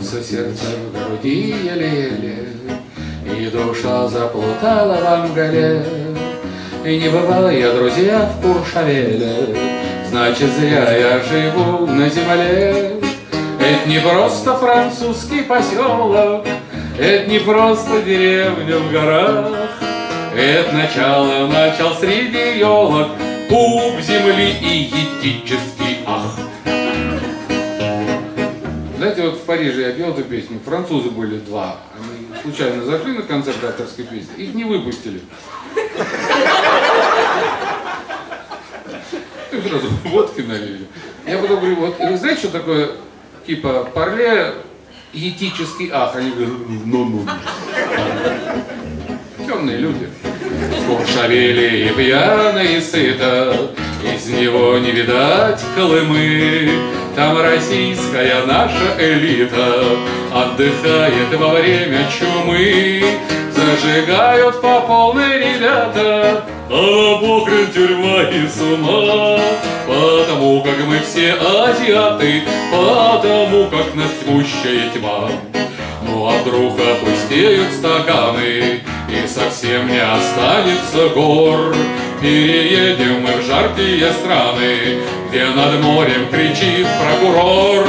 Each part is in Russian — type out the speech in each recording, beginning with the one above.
бьется сердце в груди еле-еле, И душа заплутала во мгле. И не бывал я, друзья, в Куршавеле, Значит, зря я живу на земле. Это не просто французский поселок, Это не просто деревня в горах, Это начало начал среди елок Пуп земли и етический Париже я пел эту песню, французы были два. Они случайно зашли на концерт авторской песни, их не выпустили. И сразу водки налили. Я потом говорю, вот, вы знаете, что такое, типа, парле, етический ах? Они говорят, ну-ну. Темные люди. Куршавели и пьяно и сыто, Из него не видать Колымы. Там российская наша элита Отдыхает во время чумы. Зажигают по полной ребята, А на похрен тюрьма и с ума. Потому как мы все азиаты, Потому как нас тьмущая тьма. Ну а вдруг опустеют стаканы И совсем не останется гор Переедем мы в жаркие страны Где над морем кричит прокурор.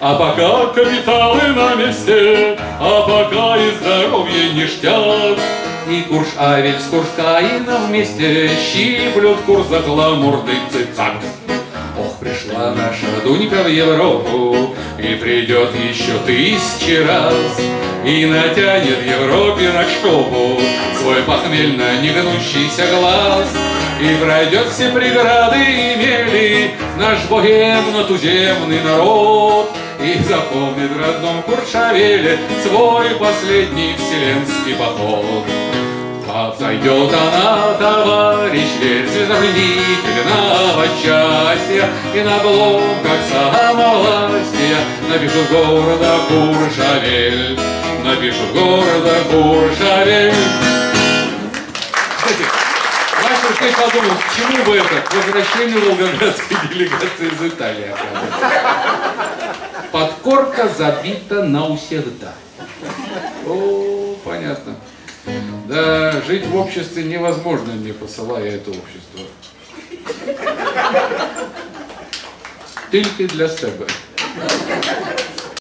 А пока капиталы на месте, а пока и здоровье ништяк, и Куршавель с Куршкаином вместе щиплют курс за гламурный цицак. Ох, пришла наша Дунька в Европу, И придет еще тысячи раз, И натянет Европе на шкопу Свой похмельно негнущийся глаз. И пройдет все преграды и мели Наш богемно-туземный народ, И запомнит в родном Куршавеле Свой последний вселенский поход. Отойдет она, товарищ, верь, звездоплетительного счастья, И на обломках самовластия напишут города Куршавель, напишут города Куршавель. Кстати, Вася ты подумал, к чему бы это? К возвращению волгоградской делегации из Италии. Подкорка забита навсегда. О, понятно. Да, жить в обществе невозможно, не посылая это общество. Тільки для себе.